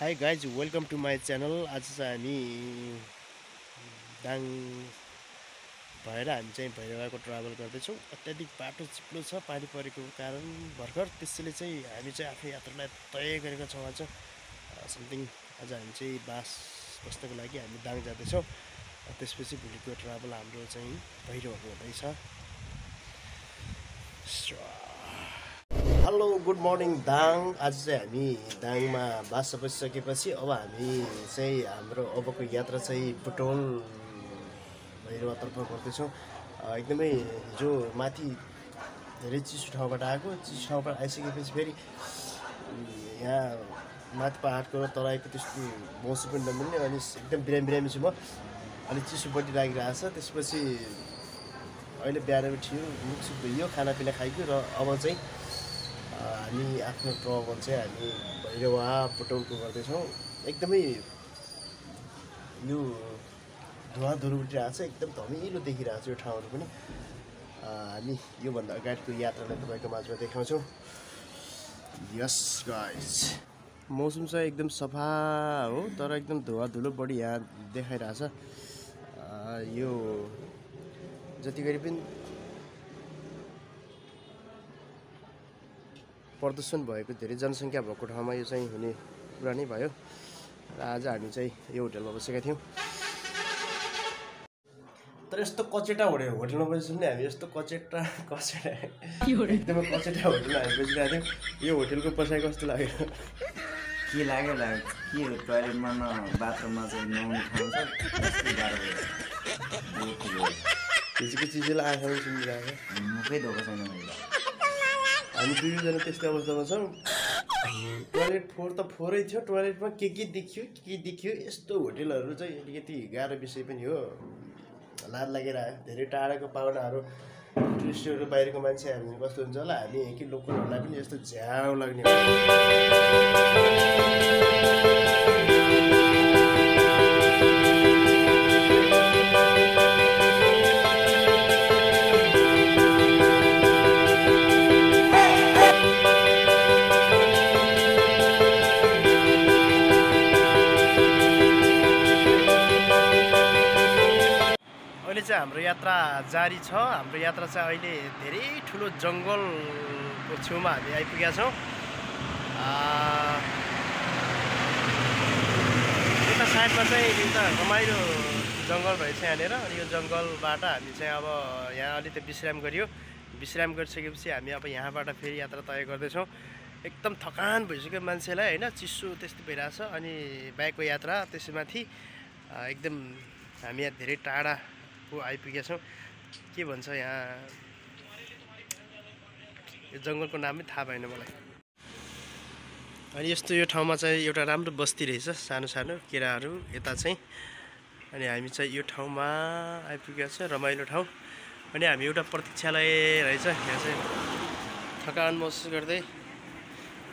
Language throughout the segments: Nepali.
Hi guys welcome to my channel आज चाहिँ हामी दाङ भएर हामी चाहिँ भैरवाको ट्राभल गर्दैछौँ। अत्याधिक बाटो चिप्लो छ पानी परेको कारण भर्खर त्यसैले चाहिँ हामी चाहिँ आफ्नो यात्रालाई तय गरेका छौँ। आज समथिङ आज हामी चाहिँ बास बस्नको लागि हामी दाङ जाँदैछौँ। त्यसपछि भोलिको ट्राभल हाम्रो चाहिँ भइरहेको हुँदैछ। हेलो गुड मर्निङ दाङ आज चाहिँ हामी दाङमा बास बसिसकेपछि अब हामी चाहिँ हाम्रो अबको यात्रा चाहिँ बुटोल भैरवातर्फ गर्दैछौँ। एकदमै हिजो माथि धेरै चिसो ठाउँबाट आएको चिसो ठाउँबाट आइसकेपछि फेरि यहाँ माथि पाहाडको तराईको त्यस्तो मौसम पनि नमिल्ने अनि एकदम बिरामी बिरामी छु म। अलिक चिसोपट्टि लागिरहेको छ। त्यसपछि अहिले बिहान उठ्यो मुखसुख धोइयो खानापिना खाइयो र अब चाहिँ हामी आफ्नो ट्रभल चाहिँ हामी भैरवा बुटौलको गर्दैछौँ। एकदमै यो धुवा धुरो उठिरहेको छ एकदम धमिलो देखिरहेको छ यो ठाउँहरू पनि। हामी योभन्दा अगाडिको यात्रालाई तपाईँको माझमा देखाउँछौँ। यस गाइस मौसम चाहिँ एकदम सफा हो तर एकदम धुवा धुलो बढी यहाँ देखाइरहेछ यो जति गरी पनि प्रदूषण भएको धेरै जनसङ्ख्या भएको ठाउँमा यो चाहिँ हुने कुरा नै भयो। र आज हामी चाहिँ यो होटलमा बसेका थियौँ। तर यस्तो कचेटा होटल होटलमा बसेपछि पनि हामी यस्तो कचेटा कचेटा एकदमै कचेटा होटलमा हामी बसिरहेको थियौँ। यो होटलको पसाइ कस्तो लाग्यो? के लाग्यो लाग्यो? के हो? टोइलेटमा न बाथरुममा चाहिँ नुहाउने ठाउँ छ। चिजलाई आँखामा सुनिरहेको। मुखै धोएको छैन मैले। हामी दुईजना त्यस्तै अवस्थामा छौँ। टोइलेट फोहोर त फोहोरै थियो। टोइलेटमा के के देखियो के के देखियो यस्तो होटेलहरू चाहिँ अलिकति गाह्रो विषय पनि हो। लाज लागेर आयो। धेरै टाढाको पाहुनाहरू टुरिस्टहरू बाहिरको मान्छे हामी कस्तो हुन्छ होला? हामी कि लोकलहरूलाई पनि यस्तो झ्याउ लाग्ने हाम्रो यात्रा जारी छ। हाम्रो यात्रा चाहिँ अहिले धेरै ठुलो जङ्गलको छेउमा हामी आइपुगेका छौँ। यता साइडमा चाहिँ एउटा रमाइलो जङ्गल रहेछ यहाँनिर अनि यो जङ्गलबाट हामी चाहिँ अब यहाँ अलिकति विश्राम गरियो। विश्राम गरिसकेपछि हामी अब यहाँबाट फेरि यात्रा तय गर्दैछौँ। एकदम थकान भइसक्यो मान्छेलाई होइन? चिसो त्यस्तो भइरहेछ अनि बाइकको यात्रा त्यसमाथि। एकदम हामी यहाँ धेरै टाढाको आइपुगेका छौँ? के भन्छ यहाँ? यो जङ्गलको नामै थाहा भएन मलाई। अनि यस्तो यो ठाउँमा चाहिँ एउटा राम्रो बस्ती रहेछ सानो सानो केराहरू यता चाहिँ। अनि हामी चाहिँ यो ठाउँमा आइपुगेका छ रमाइलो ठाउँ। अनि हामी एउटा प्रतीक्षालय रहेछ यहाँ चाहिँ थकान महसुस गर्दै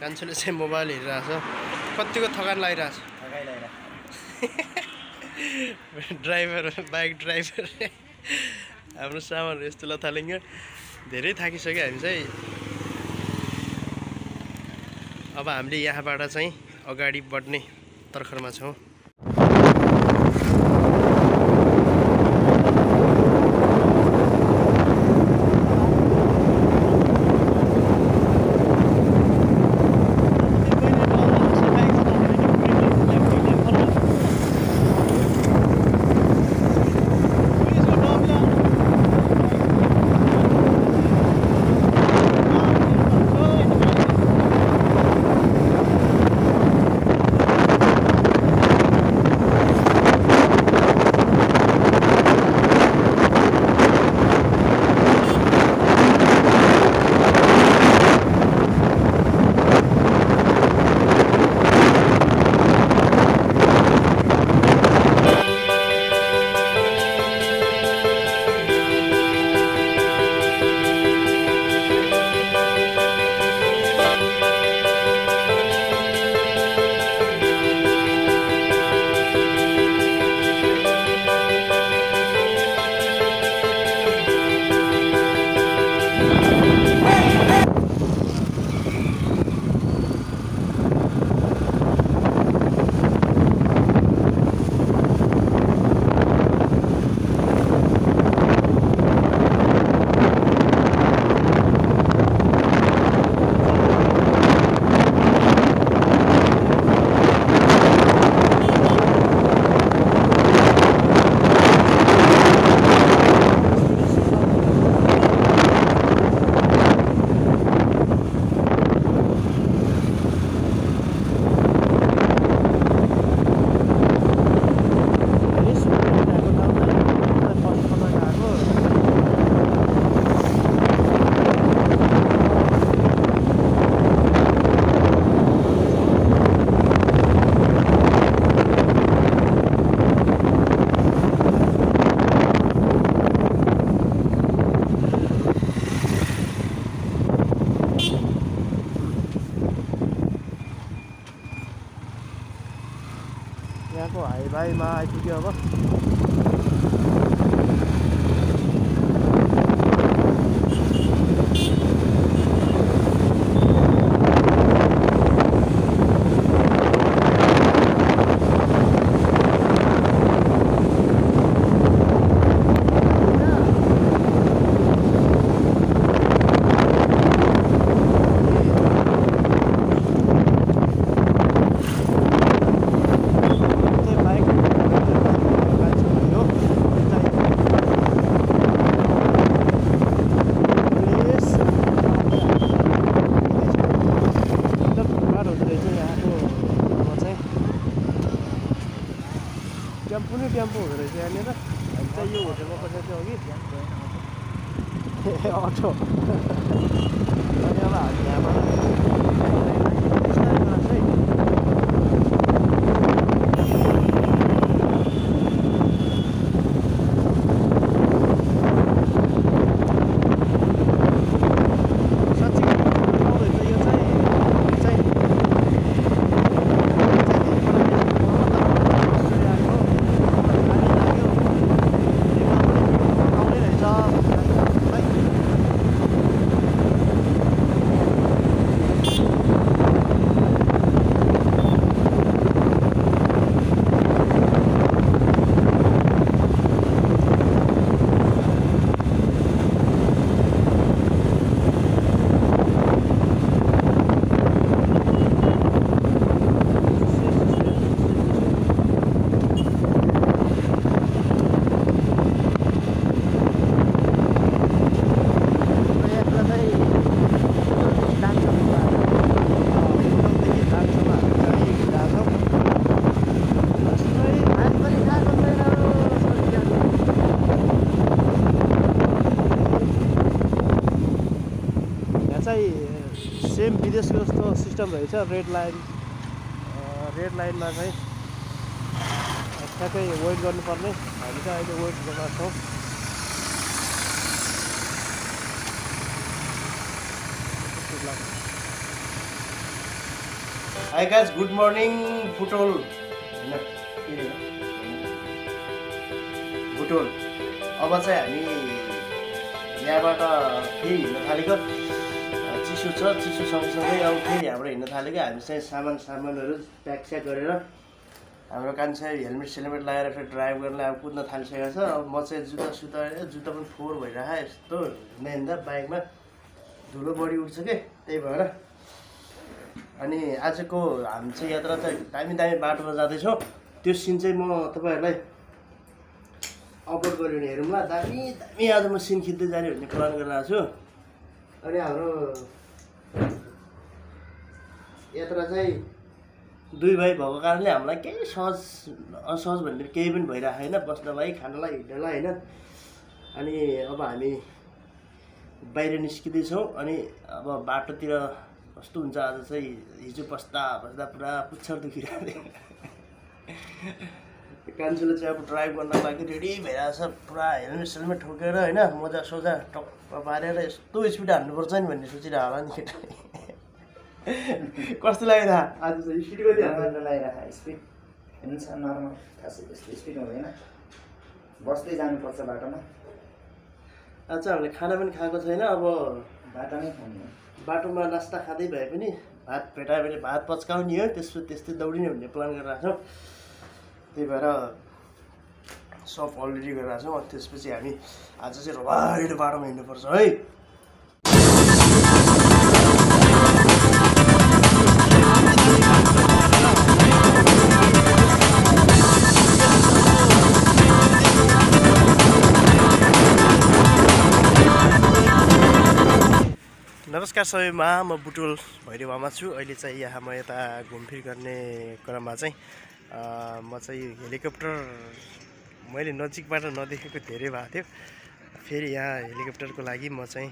कान्छोले चाहिँ मोबाइल हेरिरहेछ। कतिको थकान थकाइ लगाएर ड्राइभर बाइक ड्राइभर। हाम्रो सामानहरू यस्तो लथालिङ्ग। धेरै थाकिसक्यो हामी चाहिँ। अब हामीले यहाँबाट चाहिँ अगाडि बढ्ने तर्खरमा छौँ। ai mai bây टेम्पो नै टेम्पो हुँदो रहेछ यहाँनिर हामी चाहिँ यो होटेलमा बसेको थियौँ अघि ए अटो अनि अब हामी यहाँबाट चाहिँ साँच्चै आउँदैछ यो चाहिँ यो चाहिँ यहाँ चाहिँ सेम विदेशको जस्तो सिस्टम रहेछ रेड लाइन रेड लाइनमा चाहिँ ठ्याक्कै वेट गर्नुपर्ने। हामी चाहिँ अहिले वेट गरेर छौँ hi guys good morning Butwal होइन बुटोल अब चाहिँ हामी यहाँबाट फेरि हिँड्न थालेको चिसो छ चिसो सँगसँगै अब फेरि हाम्रो हिँड्न थालेको हामी चाहिँ सामान सामानहरू प्याक स्याक गरेर हाम्रो कान्छा हेलमेट सेलमेट लगाएर फेरि ड्राइभ गर्न अब कुद्न थालिसकेको छ। अब म चाहिँ जुत्ता सुत्ता ए जुत्ता पनि फोहोर भइरहेको यस्तो। हिँड्दा हिँड्दा बाइकमा धुलो बढी उठ्छ कि त्यही भएर। अनि आजको हामी चाहिँ यात्रा चाहिँ दामी दामी बाटोमा जाँदैछौँ। त्यो सिन चाहिँ म तपाईँहरूलाई अपलोड भने हेरौँला। दामी दामी आज म सिन खिच्दै जाने भन्ने प्लान गरिरहेको छु। अनि हाम्रो यात्रा चाहिँ दुई भाइ भएको कारणले हामीलाई केही सहज असहज भन्ने केही पनि भइरहेको छैन। बस्नलाई खानलाई हिँड्नलाई होइन? अनि अब हामी बाहिर निस्किँदैछौँ अनि अब बाटोतिर कस्तो हुन्छ आज चाहिँ हिजो बस्दा बस्दा पुरा पुच्छर दुखिरहेको कान्छुले चाहिँ अब ड्राइभ गर्नको लागि रेडी भइरहेको छ पुरा हेलमेट सेलमेट ठोकेर होइन मोजा सोजा टक्क पारेर यस्तो स्पिड हान्नुपर्छ नि भन्ने सोचिरहेको होला नि केटा। कस्तो लाग्यो आज चाहिँ स्पिड कति राम्रो लगाइरहेको स्पिड हुन्छ नर्मल खासै त्यस्तो स्पिड हुँदैन। बस्दै जानुपर्छ बाटोमा। आज हामीले खाना पनि खाएको छैन अब बाटोमै खानु बाटोमा नास्ता खाँदै भए पनि भात भेटायो भने भात पच्काउने हो त्यसो त्यस्तै दौडिने भन्ने प्लान गरिरहेको छौँ। त्यही भएर सप अलरेडी गरिरहेको छौँ। अनि त्यसपछि हामी आज चाहिँ रमाइलो बाटोमा हिँड्नुपर्छ है। नमस्कार सबैमा म बुटुल भैरवामा छु। अहिले चाहिँ यहाँ म यता घुमफिर गर्ने क्रममा चाहिँ म चाहिँ हेलिकप्टर मैले नजिकबाट नदेखेको धेरै भएको थियो। फेरि यहाँ हेलिकप्टरको लागि म चाहिँ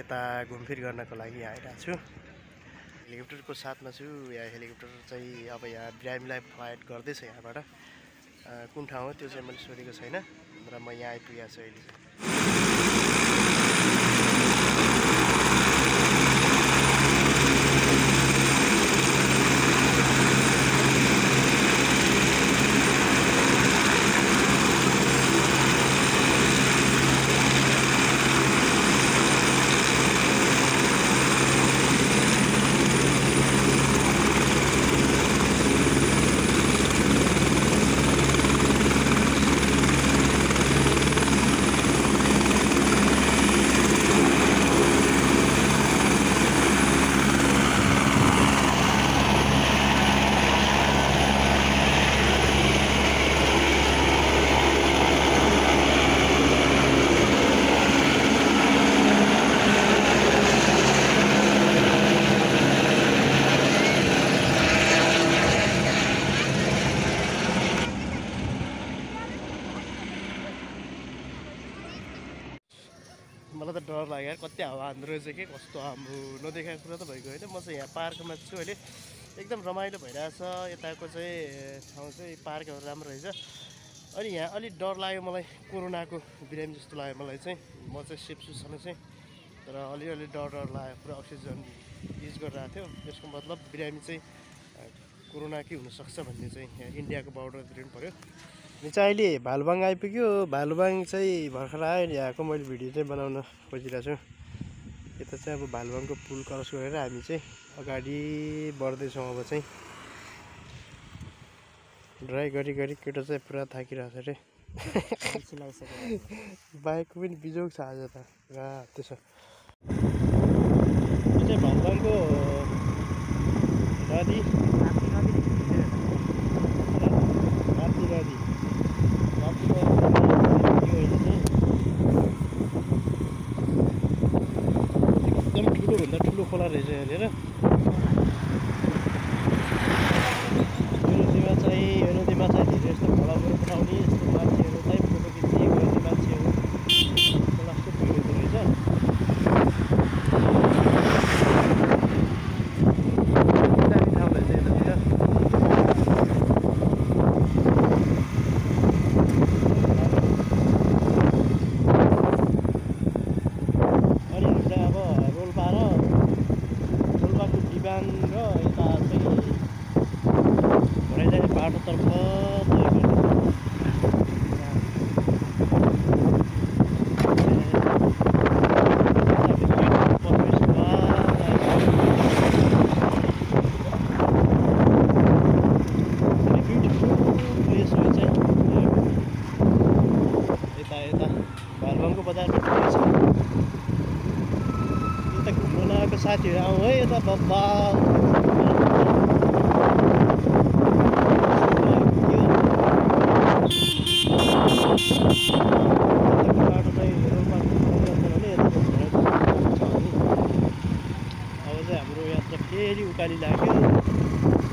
यता घुमफिर गर्नको लागि आइरहेको छु। हेलिकप्टरको साथमा छु यहाँ हेलिकप्टर चाहिँ अब यहाँ बिरामीलाई फ्लाइट गर्दैछ यहाँबाट। कुन ठाउँ हो त्यो चाहिँ मैले सोधेको छैन र म यहाँ आइपुगेको छु अहिले। मलाई त डर लाग्यो कति हावा हान्दो रहेछ कि कस्तो हाम्रो नदेखाएको कुरा त भइगयो होइन। म चाहिँ यहाँ पार्कमा छु अहिले। एकदम रमाइलो भइरहेछ। यताको चाहिँ ठाउँ चाहिँ पार्कहरू राम्रो रहेछ। अनि यहाँ अलिक डर लाग्यो मलाई कोरोनाको बिरामी जस्तो लाग्यो मलाई चाहिँ। म चाहिँ छन चाहिँ। तर अलिअलि डर डर लाग्यो। पुरा अक्सिजन युज गरिरहेको थियो। यसको मतलब बिरामी चाहिँ अ, कोरोनाकै हुनसक्छ भन्ने चाहिँ यहाँ इन्डियाको बार्डरतिर पनि पऱ्यो अनि चाहिँ अहिले भालुबाङ आइपुग्यो। भालुबाङ चाहिँ भर्खर आयो नि आएको मैले भिडियो चाहिँ बनाउन खोजिरहेको छु। यता चाहिँ अब भालुबाङको पुल क्रस गरेर हामी चाहिँ अगाडि बढ्दैछौँ अब चाहिँ। ड्राइभ गरी गरी केटो चाहिँ पुरा थाकिरहेको छ अरे। बाइकको पनि बिजोग छ आज त। त्यसो चाहिँ भालुबाङको नदी राप्ती नदी यो अहिले चाहिँ एकदम ठुलोभन्दा ठुलो खोला रहेछ यहाँनिर यो नदीमा चाहिँ यो नदीमा चाहिँ धेरै जस्तो खोलाहरू पठाउने यस्तो मान्छेहरू चाहिँ फोटो खिच्ने गर्ने मान्छेहरू खोला कस्तो भिड हुँदो रहेछ दामी ठाउँ रहेछ यतातिर अनि हामी चाहिँ अब रोल्पा र रोल्पाको डिबाङ र यता चाहिँ भरे जाने बाटोतर्फ गयो भने यता यता भालुवाङको बजारमा पुगेको छ यता घुम्न नआएको साथीहरू आउँ है यता बब्बा बाटो चाहिँ रोल्पाको परिवर्तन